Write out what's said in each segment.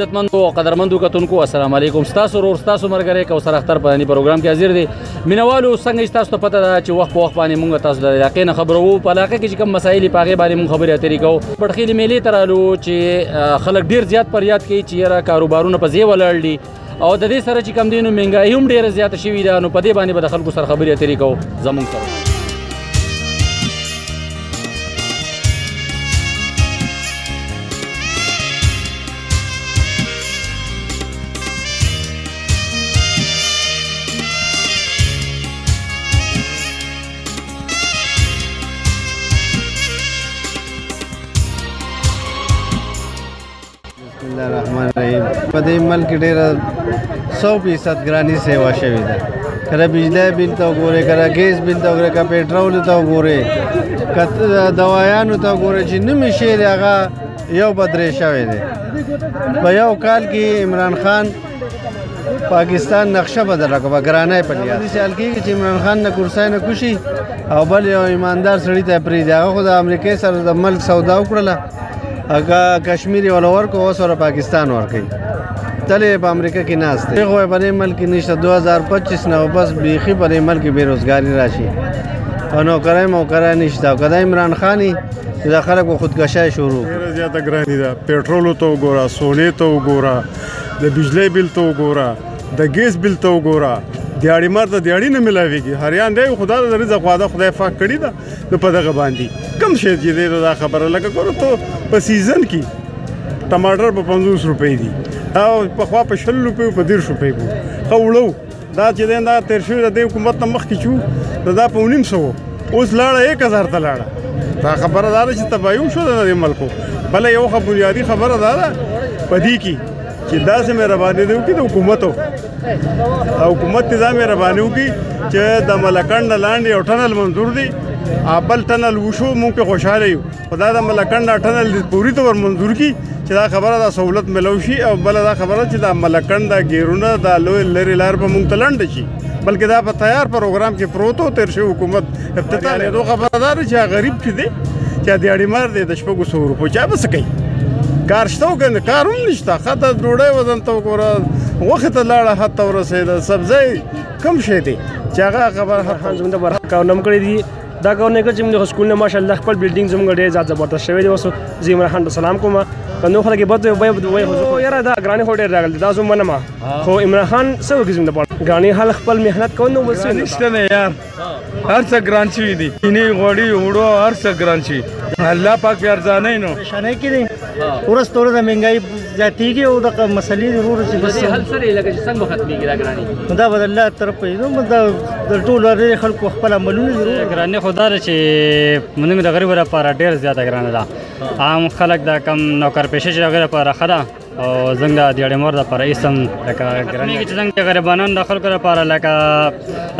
عزتمندو او قدرمندو کتونکو السلام علیکم تاسو ورور تاسو مرګره کوثر اختر په دې پروګرام کې حاضر دي مینوالو څنګه چې تاسو ته پته ده چې وخت په وخت باندې مونږ تاسو د علاقې نه خبرو په علاقې کې چې کوم مسایل په هغه باندې مونږ خبرې اترې کوو پړخېلې میلې ته رالو چې خلک ډیر زیات پر یاد کوي چې یاره کاروبارونه په ځای ولاړ دي او د دې سره چې کم دینو مهنګایي هم ډیره زیاته شوې ده نو په دې باندې به د خلکو سره خبرې اترې کوو زمونږ سره الله الرحمن الرحیم په دې ملک ډېره 100% ګرانی سیوا شوې ده کله بجلی بل ته وګوره کله ګیس بل ته وګوره کله پېټرول ته وګوره کله دوايانو ته وګوره چې نومې شعر هغه یو بدرې شوی دی په یو کال کې عمران خان پاکستان نقشه بدله کړه ګرانه په لیا دي سیال کیږي چې عمران خان نه کورسای نه کوشي او بل یو ایماندار سړی ته پری دی هغه د امریکای سره د ملک سودا وکړه هغه کشمیر یو لور کو سره پاکستان ور کوي تلې په امریکا کې ناس دی خو په دې ملک نشته 2025 نه بس بیخي په دې ملک بیروزګاری راشي او نو کرای مو کرای نشته او کدا عمران خاني د خلکو خودکشای شروع ډیره زیاته ګرانی ده پېټرول ته وګوره سولې ته وګوره د بجلی بل ته وګوره د ګیس بل ته وګوره دیاړي مرد دیاړي نه ملاويږي هریان دی خدا د رزق واده خدای پاک کړی دا نو په دغه باندې کم شي چې دا خبره لکه کړو ته په سیزن کې ټماټر په 50 روپۍ دي او په خوا په 60 روپۍ په 10 روپۍ وو خو وړو دا چې دین دا تیر شوی د دې حکومت نه مخکې شو دا دا په نیم سو اوس لاړه 1000 ته لاړه دا خبره دا چې تبایم شو د دې ملکو بل یو خبره بنیادی خبره دا ده پدې کې چې دا سه مې ربانې دی کې د حکومت او حکومت ته دا مې ربانې وکي چې د ملکند لاندې یو ټنل منظور دی ابل ټنل وشو مونږ په خوشاله یو خدا د ملکند اټنل د پوری تور منظور کی چې دا خبره دا سہولت ملو شي او بل دا خبره چې دا ملکند دا ګیرونه دا لوی لری لار په مونږ تلند شي بلکې دا په تیار پروګرام کې پروتو تر شي حکومت افتتاح له دوه خبردار چې غریب چې دی چې د اړې مار دی د شپږو سو روپو چا بس کوي کار شته او کنه کار هم نشته خاطر ډوړې وزن ته وګوره وخت لاړه حتی ورسېده سبزی کم شې دی چې هغه خبر هر ځوند برخه کاونم کړی دی دا کارونه کوي چې موږ سکولونه ماشاءالله خپل بلډینګ زموږ ډېر زیات زبردست شوی دی اوس زه عمران خان ته سلام کوم که نو خلک بد وي وي خو یاره دا ګرانې خو ډېر راغلی دا زه منم خو عمران خان څه وکړي زموږ لپاره ګرانې حال خپل محنت کوو نو بس نشته نه یار هر څه ګران شوي دي کینې غوړي اوړو هر څه ګران شي الله پاک بیا ارزانه نو شنه کې دي ورځ تورې د مهنګای زیاتیږي او دغه مسلې ضرور چې بس حل سره لګي چې څنګه ختميږي دا ګراني دا بد الله طرف په نو دا د ټول لري خلکو خپل عملونه ضرور ګراني خدا چې موږ د غریب لپاره ډیر زیاته ګرانه ده عام خلک دا کم نوکر پیشه چې غیر لپاره خره او زنګ د اړې مور د پر اسم لکه ګراني چې زنګ غریبانو د خلکو لپاره لکه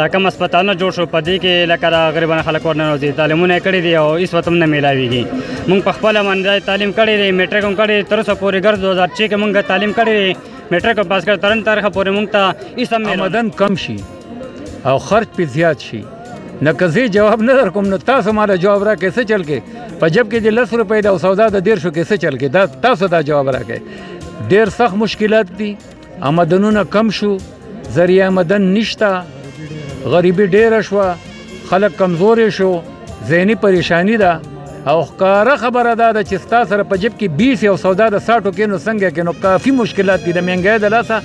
لکه هسپتالونه جوړ شو پدې کې لکه غریبانو خلک ورننوځي تعلیمونه کړی دی او هیڅ وتم نه ملاويږي مونږ په خپل باندې تعلیم کړی دی میټریک هم کړی تر اوسه پورې ګرځ 2006 کې مونږ تعلیم کړی دی میټریک پاس کړ ترن ترخه پورې مونږ ته هیڅ هم آمدن کم شي او خرج په زیات شي نه کزي جواب نه در کوم نو تاسو مال جواب را کې څه چل کې په جب کې د 10 روپۍ د سودا د 150 کې څه چل کې دا تاسو دا جواب را کې ډیر سخت مشکلات دي آمدنونه کم شو ذریعه آمدن نشته غریبي ډیره شوه خلک کمزورې شو ذهني پریشانی ده او ښکاره خبره دا ده چې ستا سره په جیب کې بیس او سودا د ساټو کې نو څنګه کې نو کافي مشکلات دي د مهنګۍ د لاسه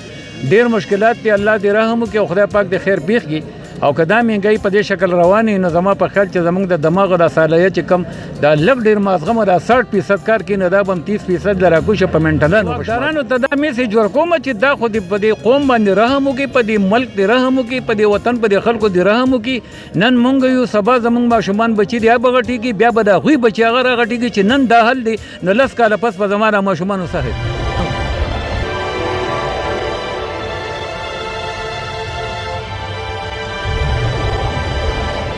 ډیر مشکلات دي الله دې رحم وکړي او خدای پاک دې خیر پیښ کړي او که دا مهنګای په دې شکل روانې نو زما په خیال چې زمونږ د دماغ د سالیه چې کم دا لږ ډیر مازغه مو دا 60 فیصد کار کوي نو دا به 30 فیصد لرا کوش په منټلانو ډارانو ته دا میسج ورکوم چې دا خو دې په دې قوم باندې رحم وکي په دې ملک دې رحم وکي په دې وطن په دې خلکو دې رحم وکي نن مونږ یو سبا زمونږ ماشومان بچی دی بغټیږي بیا به دا غوي بچی هغه راغټیږي چې نن دا حل دی نو لس کاله پس په زما د ماشومانو سره